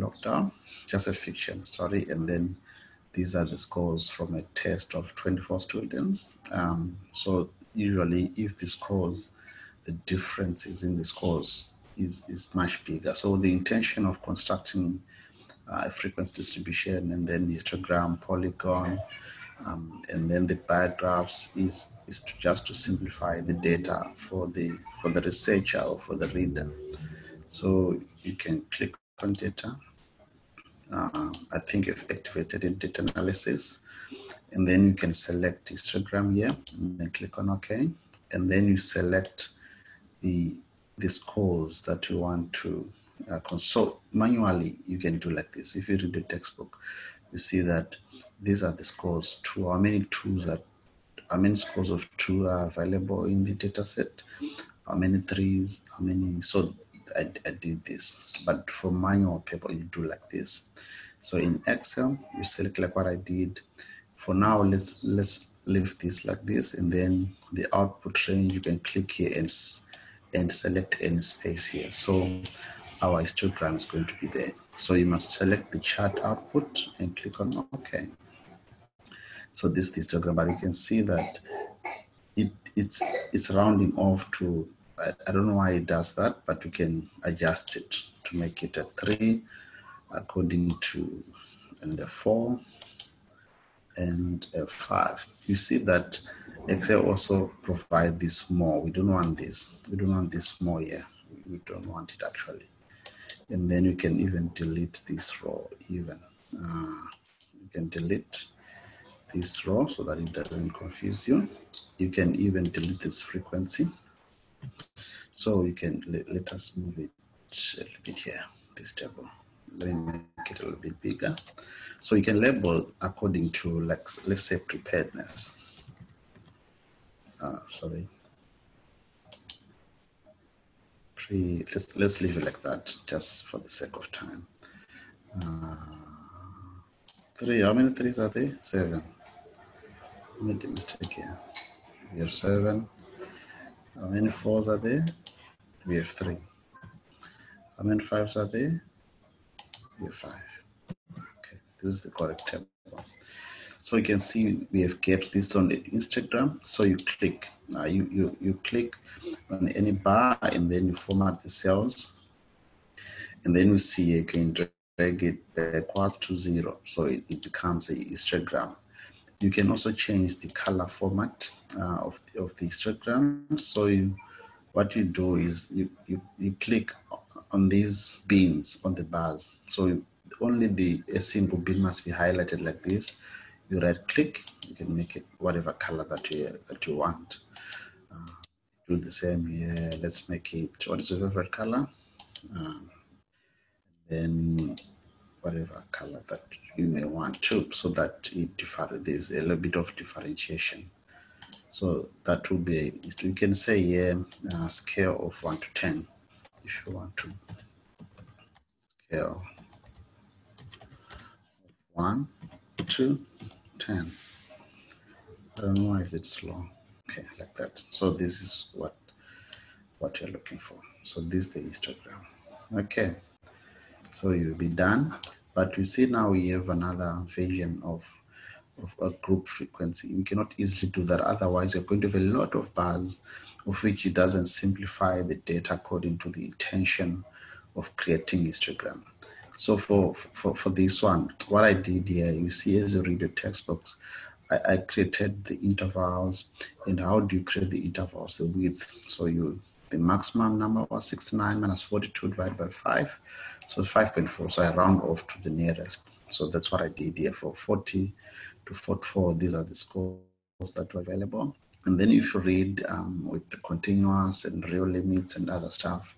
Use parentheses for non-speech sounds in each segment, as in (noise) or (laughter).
lockdown, just a fiction story, and then these are the scores from a test of 24 students. Um, so usually if the scores, the differences in the scores is, is much bigger. So the intention of constructing uh, a frequency distribution and then histogram, polygon, um, and then the bar graphs is, is to just to simplify the data for the, for the researcher or for the reader. So you can click on data uh, I think you've activated it, data analysis. And then you can select histogram here and then click on OK. And then you select the, the scores that you want to uh, consult. Manually, you can do like this. If you read the textbook, you see that these are the scores, two, how many twos are, how many scores of two are available in the data set, how many threes, how many, so I, I did this, but for manual paper, you do like this. So in Excel, you select like what I did. For now, let's let's leave this like this, and then the output range, you can click here and, and select any space here. So our histogram is going to be there. So you must select the chart output and click on OK. So this histogram, but you can see that it, it's, it's rounding off to I, I don't know why it does that, but we can adjust it to make it a three according to and a four and a five. You see that Excel also provide this more. We don't want this. We don't want this more here. We don't want it actually. And then you can even delete this row even. Uh, you can delete this row so that it doesn't confuse you. You can even delete this frequency so you can let, let us move it a little bit here, this table. Let me make it a little bit bigger. So you can label according to, like, let's say preparedness. Uh, sorry. Pre, let's, let's leave it like that, just for the sake of time. Uh, three, how many threes are there? Seven. I made a mistake here. We have seven. How many fours are there? We have three. How many fives are there? We have five. Okay, this is the correct table. So you can see we have gaps this on the histogram. So you click, uh, you, you, you click on any bar and then you format the cells. And then you see you can drag it backwards to zero. So it, it becomes a histogram. You can also change the color format uh, of, the, of the histogram. So you, what you do is you, you, you click on these bins on the bars. So only the a single bin must be highlighted like this. You right click, you can make it whatever color that you, that you want. Uh, do the same here. Let's make it, what is your favorite color? Um, then whatever color that you may want to so that it differ, there's a little bit of differentiation. So that will be, you can say yeah, a scale of 1 to 10 if you want to. Scale of 1 to 10. I don't know why is it slow. Okay, like that. So this is what what you're looking for. So this is the histogram. Okay. So you'll be done. But we see now we have another version of, of a group frequency. We cannot easily do that. Otherwise, you're going to have a lot of bars of which it doesn't simplify the data according to the intention of creating histogram. So for, for, for this one, what I did here, you see as you read the textbooks, I, I created the intervals and how do you create the intervals, the width. So you the maximum number was 69 minus 42 divided by 5. So 5.4. So I round off to the nearest. So that's what I did here for 40 to 44. These are the scores that were available. And then if you read um, with the continuous and real limits and other stuff,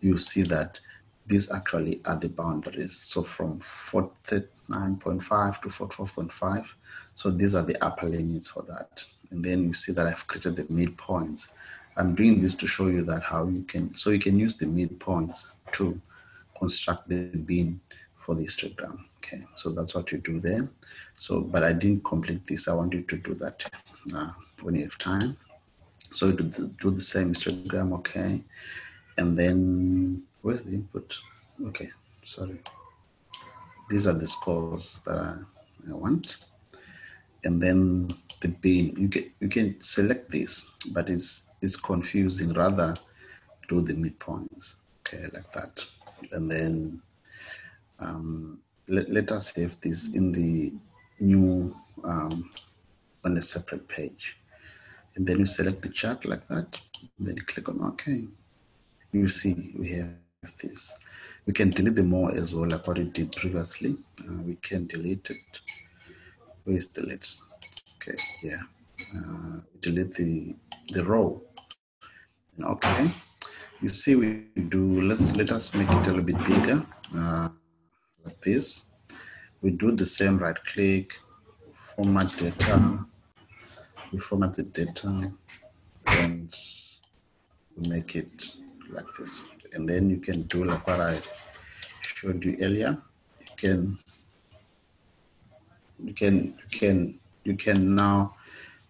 you see that these actually are the boundaries. So from 49.5 to 44.5. So these are the upper limits for that. And then you see that I've created the midpoints. I'm doing this to show you that how you can, so you can use the midpoints to construct the bin for the histogram. Okay, so that's what you do there. So, but I didn't complete this. I want you to do that uh, when you have time. So do the, do the same histogram, okay. And then, where's the input? Okay, sorry. these are the scores that I, I want. And then the bin, you can, you can select this, but it's, it's confusing. Rather, do the midpoints, okay, like that. And then um, let, let us have this in the new, um, on a separate page. And then you select the chart like that. then you click on OK. You see we have this. We can delete the more as well, like what we did previously. Uh, we can delete it. Where is delete? Okay, yeah. Uh, delete the the row. Okay. You see, we do. Let's let us make it a little bit bigger, uh, like this. We do the same. Right click, format data. We format the data, and we make it like this and then you can do like what I showed you earlier. You can you can you can you can now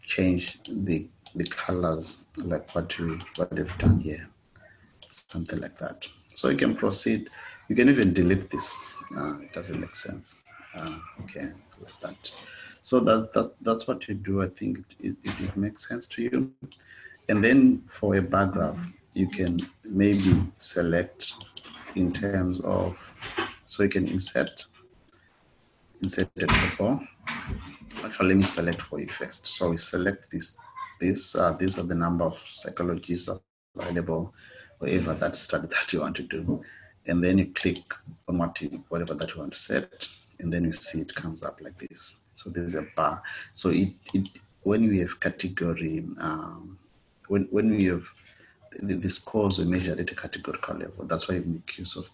change the the colors like what you what you've done here, something like that. So you can proceed. You can even delete this. Uh, it doesn't make sense. Uh, okay, like that. So that's that, that's what you do. I think it, it, it makes sense to you. And then for a bar graph, you can maybe select in terms of, so you can insert, insert the table. Actually, let me select for you first. So we select this, this, uh, these are the number of psychologists available, whatever that study (laughs) that you want to do. And then you click on what you, whatever that you want to set, and then you see it comes up like this. So there's a bar. So it, it when we have category, um, when, when we have the, the scores are measured at a categorical level. That's why you make use of,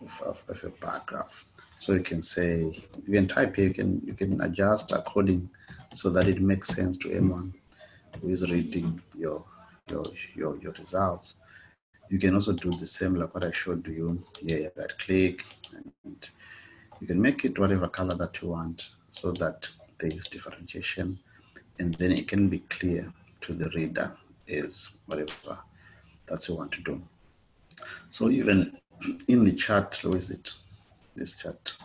of, of, a bar graph. So you can say, you can type here, you can, you can adjust according so that it makes sense to anyone who is reading your, your, your, your results. You can also do the same like what I showed you here, right click, and you can make it whatever color that you want so that there is differentiation and then it can be clear to the reader is whatever that's you want to do. So even in the chart, where is it? This chart.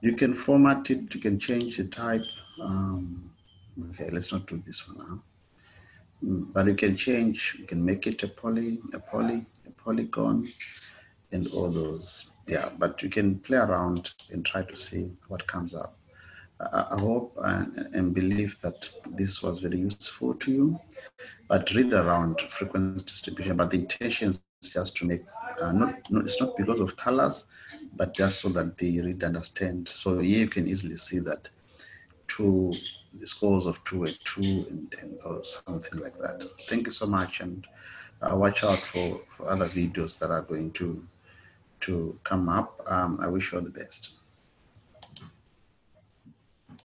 You can format it, you can change the type. Um, okay, let's not do this for now. Mm, but you can change, you can make it a poly, a poly, a polygon, and all those. Yeah, but you can play around and try to see what comes up. I hope and, and, believe that this was very useful to you. But read around frequency distribution, but the intention is just to make, uh, not, not, it's not because of colors, but just so that the reader understand. So here you can easily see that two, the scores of two and two and, and or something like that. Thank you so much and uh, watch out for, for other videos that are going to, to come up. Um, I wish you all the best.